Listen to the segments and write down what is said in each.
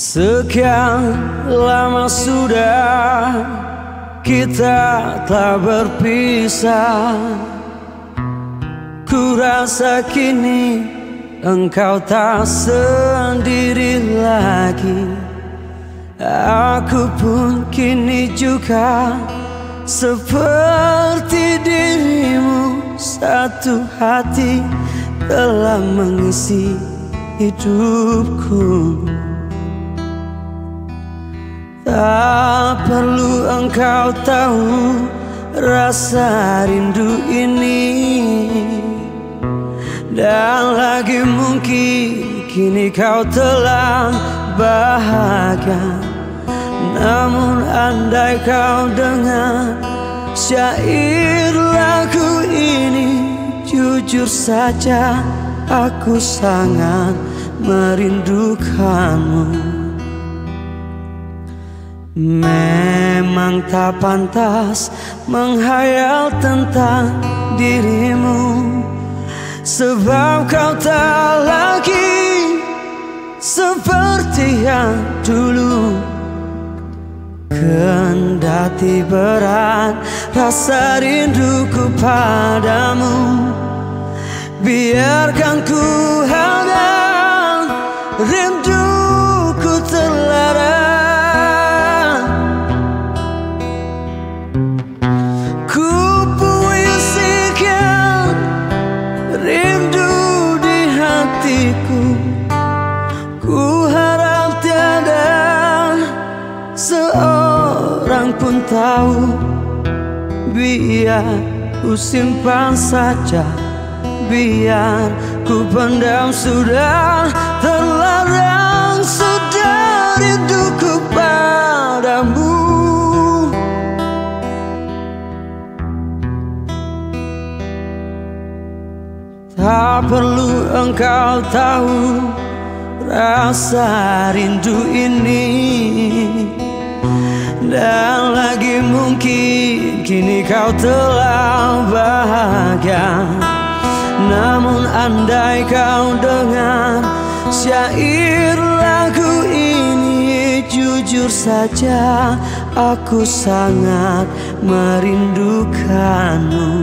Sekian lama sudah kita tak berpisah. Ku rasa kini engkau tak sendiri lagi. Aku pun kini juga seperti dirimu. Satu hati telah mengisi hidupku Tak perlu engkau tahu rasa rindu ini. Dan lagi mungkin kini kau telah bahagia. Namun andai kau dengar syair lagu ini Jujur saja aku sangat merindukanmu Memang tak pantas menghayal tentang dirimu. Sebab kau tak lagi seperti yang dulu. Kendati berat rasa rinduku padamu. Biarkan ku seorang pun tahu. Biar ku simpan saja Biar ku pendam sudah Terlarang sudah rinduku padamu. Tak perlu engkau tahu rasa rindu ini Dan lagi mungkin kini kau telah bahagia. Namun andai kau dengar syair lagu ini Jujur saja aku sangat merindukanmu.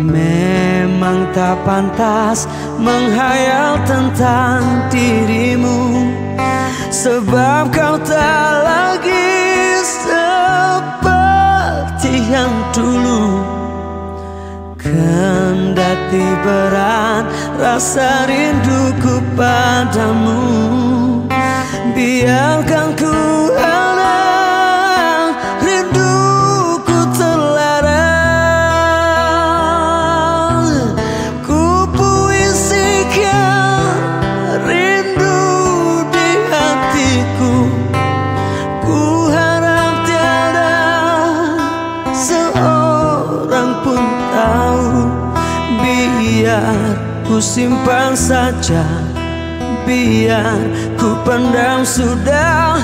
Memang tak pantas menghayal tentang dirimu Sebab kau tak lagi seperti yang dulu. Kendati berat rasa rinduku padamu. Biarkan ku Biar ku simpan saja Biar ku pendam sudah